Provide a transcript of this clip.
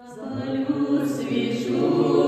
Запалю свічу